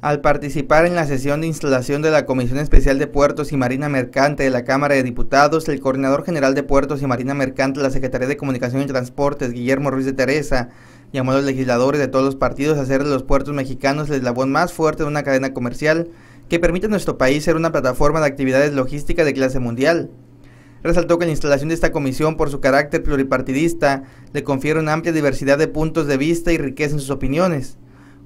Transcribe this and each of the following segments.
Al participar en la sesión de instalación de la Comisión Especial de Puertos y Marina Mercante de la Cámara de Diputados, el Coordinador General de Puertos y Marina Mercante de la Secretaría de Comunicación y Transportes, Guillermo Ruiz de Teresa, llamó a los legisladores de todos los partidos a hacer de los puertos mexicanos el eslabón más fuerte de una cadena comercial que permite a nuestro país ser una plataforma de actividades logísticas de clase mundial. Resaltó que la instalación de esta comisión, por su carácter pluripartidista, le confiere una amplia diversidad de puntos de vista y riqueza en sus opiniones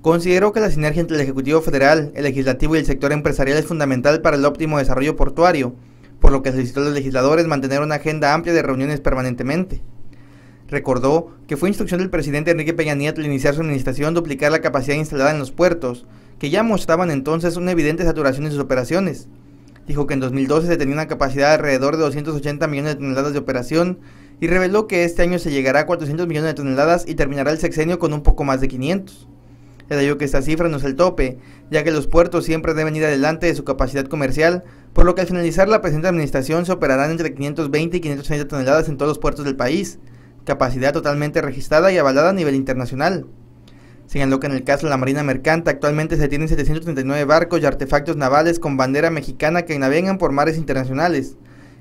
Consideró que la sinergia entre el Ejecutivo Federal, el Legislativo y el sector empresarial es fundamental para el óptimo desarrollo portuario, por lo que solicitó a los legisladores mantener una agenda amplia de reuniones permanentemente. Recordó que fue instrucción del presidente Enrique Peña Nieto al iniciar su administración duplicar la capacidad instalada en los puertos, que ya mostraban entonces una evidente saturación en sus operaciones. Dijo que en 2012 se tenía una capacidad de alrededor de 280 millones de toneladas de operación y reveló que este año se llegará a 400 millones de toneladas y terminará el sexenio con un poco más de 500. Es que esta cifra no es el tope, ya que los puertos siempre deben ir adelante de su capacidad comercial, por lo que al finalizar la presente administración se operarán entre 520 y 530 toneladas en todos los puertos del país, capacidad totalmente registrada y avalada a nivel internacional. Señaló que en el caso de la Marina Mercante actualmente se tienen 739 barcos y artefactos navales con bandera mexicana que navegan por mares internacionales,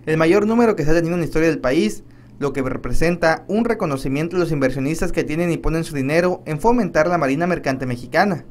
el mayor número que se ha tenido en la historia del país, lo que representa un reconocimiento de los inversionistas que tienen y ponen su dinero en fomentar la marina mercante mexicana.